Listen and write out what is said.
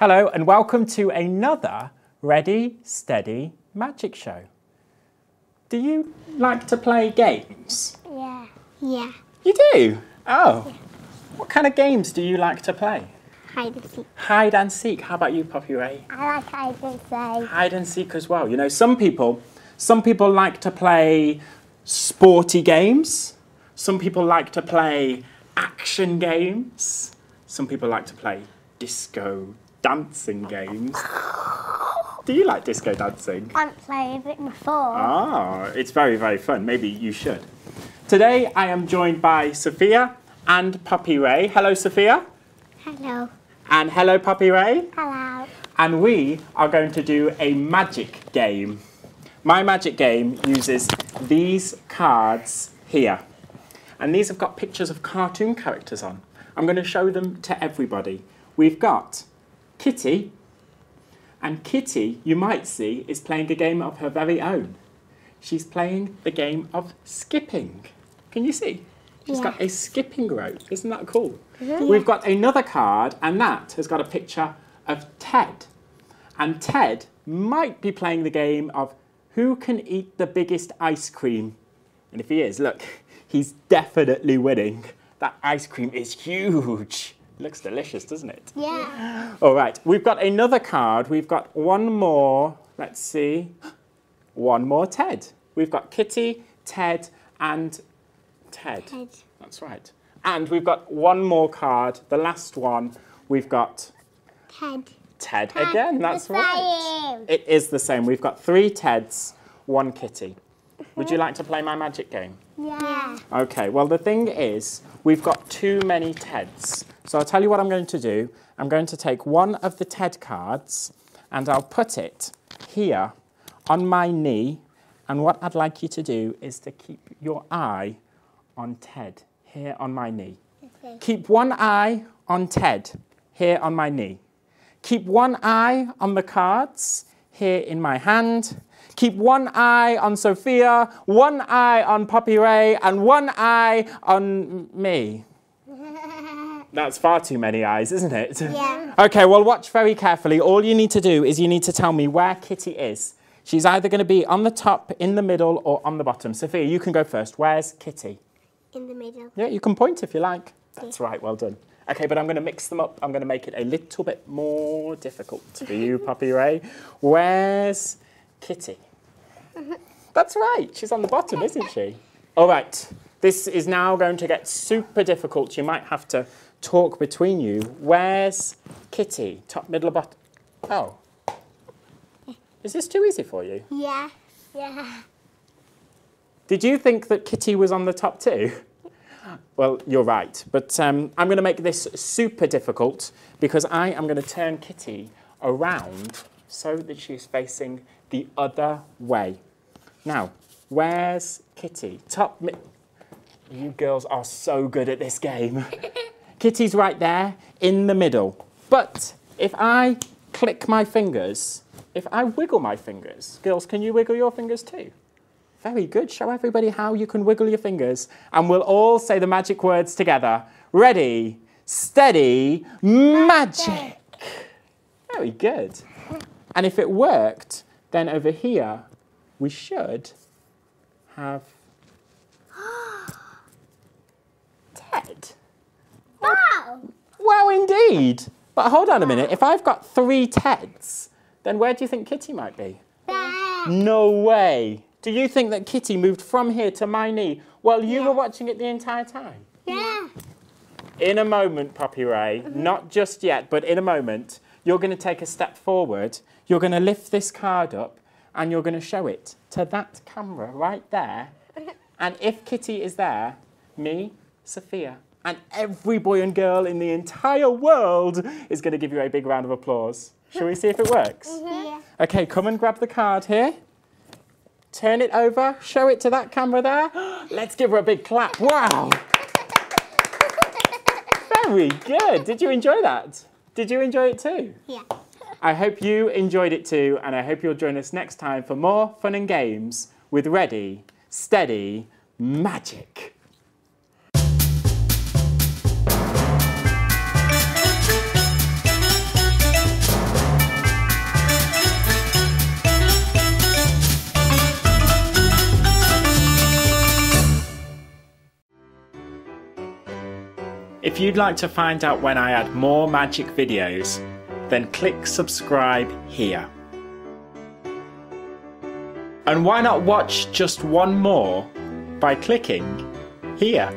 Hello and welcome to another Ready, Steady Magic Show. Do you like to play games? Yeah. Yeah. You do? Oh. Yeah. What kind of games do you like to play? Hide and seek. Hide and seek. How about you, Poppy Ray? I like hide and seek. Hide and seek as well. You know, some people some people like to play sporty games. Some people like to play action games. Some people like to play disco dancing games. Do you like disco dancing? I haven't played it before. Ah, it's very, very fun. Maybe you should. Today I am joined by Sophia and Poppy Ray. Hello, Sophia. Hello. And hello, Poppy Ray. Hello. And we are going to do a magic game. My magic game uses these cards here. And these have got pictures of cartoon characters on. I'm going to show them to everybody. We've got Kitty, and Kitty, you might see, is playing a game of her very own. She's playing the game of skipping. Can you see? She's got a skipping rope. Isn't that cool? We've got another card, and that has got a picture of Ted. And Ted might be playing the game of who can eat the biggest ice cream. And if he is, look, he's definitely winning. That ice cream is huge. Looks delicious, doesn't it? Yeah. All right, we've got another card. We've got one more. Let's see. One more Ted. We've got Kitty, Ted, and Ted. Ted. That's right. And we've got one more card. The last one. We've got Ted. Ted again. That's right. same. It is the same. We've got three Teds, one Kitty. Would you like to play my magic game? Yeah. Okay, well, the thing is, we've got too many TEDs. So I'll tell you what I'm going to do. I'm going to take one of the TED cards and I'll put it here on my knee. And what I'd like you to do is to keep your eye on Ted here on my knee. Okay. Keep one eye on Ted here on my knee. Keep one eye on the cards here in my hand. Keep one eye on Sophia, one eye on Poppy Ray, and one eye on me. That's far too many eyes, isn't it? Yeah. Okay, well, watch very carefully. All you need to do is you need to tell me where Kitty is. She's either going to be on the top, in the middle, or on the bottom. Sophia, you can go first. Where's Kitty? In the middle. Yeah, you can point if you like. That's right, well done. Okay, but I'm going to mix them up. I'm going to make it a little bit more difficult for you, Poppy Ray. Where's Kitty? That's right, she's on the bottom, isn't she? All right, this is now going to get super difficult. You might have to talk between you. Where's Kitty? Top, middle, or bottom? Oh. Is this too easy for you? Yeah. Yeah. Did you think that Kitty was on the top too? Well, you're right, but um, I'm going to make this super difficult because I am going to turn Kitty around so that she's facing the other way. Now, where's Kitty? Top. You girls are so good at this game. Kitty's right there in the middle. But if I click my fingers, if I wiggle my fingers, girls, can you wiggle your fingers too? Very good. Show everybody how you can wiggle your fingers. And we'll all say the magic words together. Ready, steady, magic. Very good. And if it worked, then over here we should have Ted. Wow. Wow, indeed. But hold on a minute. If I've got three Teds, then where do you think Kitty might be? There. No way. Do you think that Kitty moved from here to my knee while you were watching it the entire time? Yeah. In a moment, Poppy Ray, mm-hmm. not just yet, but in a moment, you're going to take a step forward. You're going to lift this card up and you're going to show it to that camera right there. And if Kitty is there, me, Sophia, and every boy and girl in the entire world is going to give you a big round of applause. Shall we see if it works? Mm-hmm. Yeah. Okay, come and grab the card here. Turn it over, show it to that camera there. Let's give her a big clap. Wow. Very good. Did you enjoy that? Did you enjoy it too? Yeah. I hope you enjoyed it too, and I hope you'll join us next time for more fun and games with Ready, Steady, Magic. If you'd like to find out when I add more magic videos, then click subscribe here. And why not watch just one more by clicking here?